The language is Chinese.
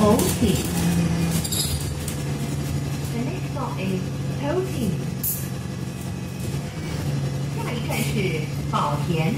poty the next stop is 下一站是宝田